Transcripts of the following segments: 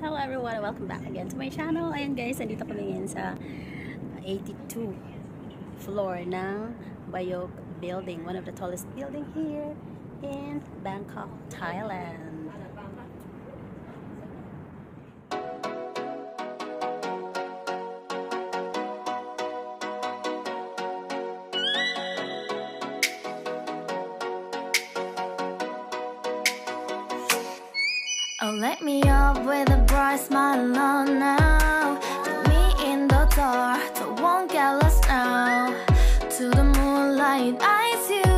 Hello everyone, welcome back again to my channel. Ayan guys, nandito kami ngayon sa 82 floor ng Bayog Building, one of the tallest building here in Bangkok, Thailand. Wake me up with a bright smile on now. Let me in the dark, don't get lost now. To the moonlight, I see.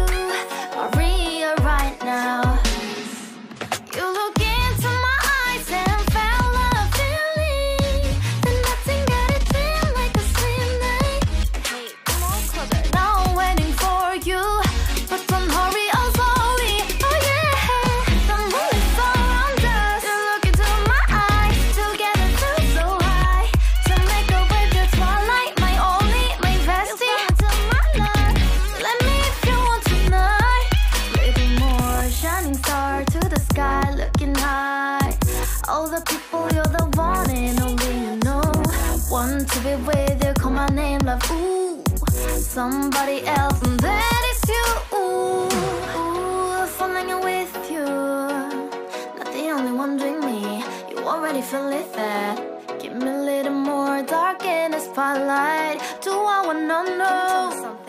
to be with you. Call my name, love. Ooh, somebody else, and that is you. Ooh, ooh falling with you. Not the only one doing me. You already feel it there. Give me a little more dark in the spotlight. Do I wanna know?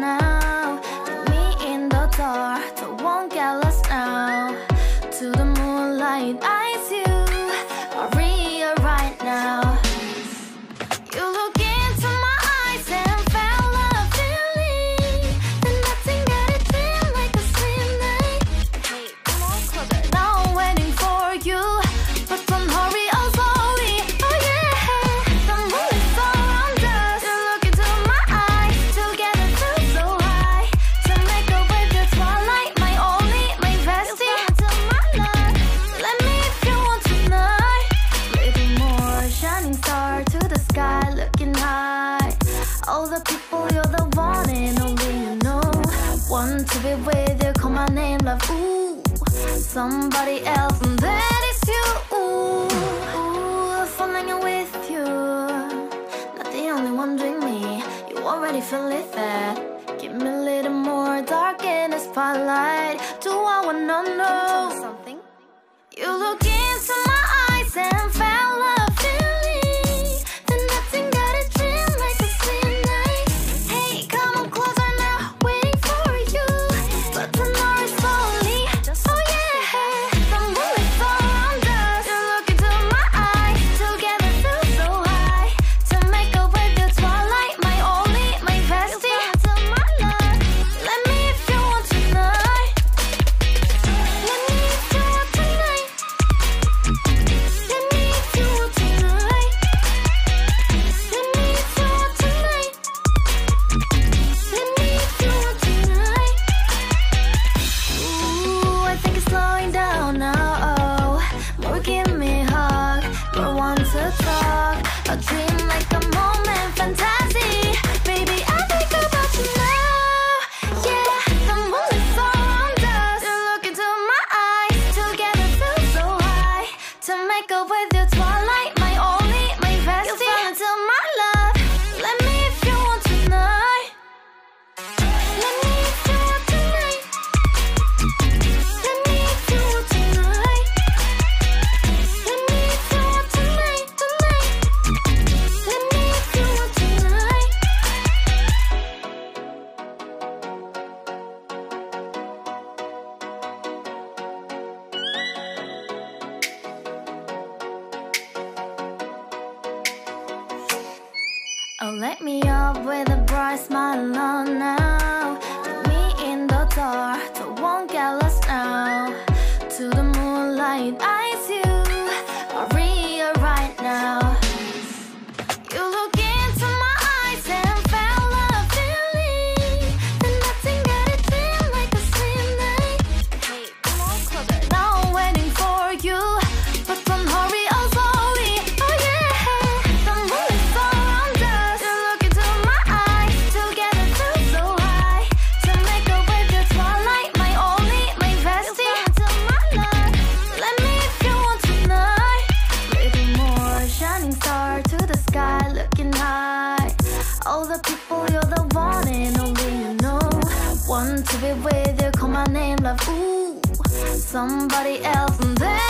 now. all the people, you're the one and only, you know. Want to be with you, call my name, love, ooh. Somebody else, and that is you, ooh. ooh falling with you, not the only one doing me. You already feel it there Give me a little more dark in the spotlight. Do I wanna know something? You look. Wake me up with a bright smile on now. Put me in the dark, so won't get lost now. To the moonlight, I ooh, somebody else and then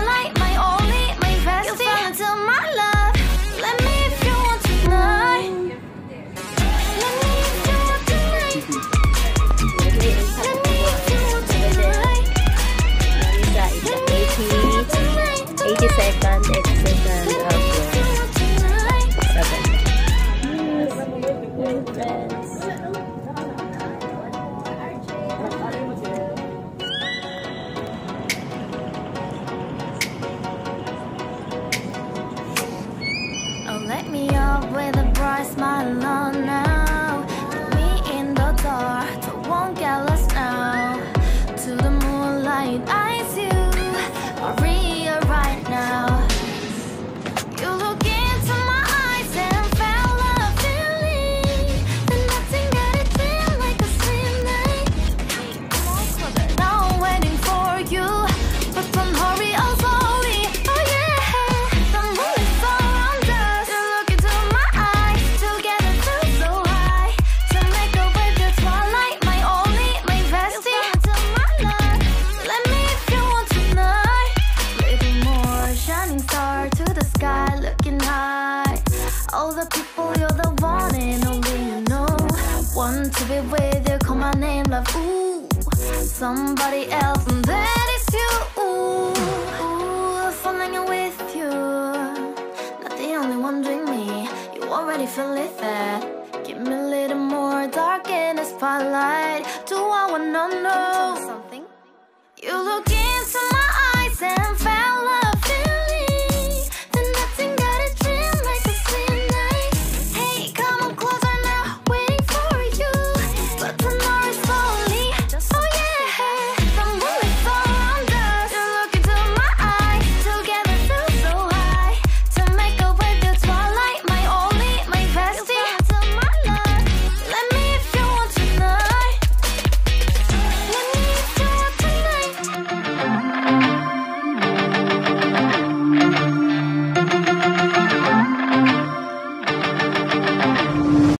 night I one to be with you. Call my name, love. Ooh, somebody else, and that is you. Ooh, ooh, falling with you. Not the only one doing me. You already feel it there. Give me a little more dark in the spotlight. Do I wanna know?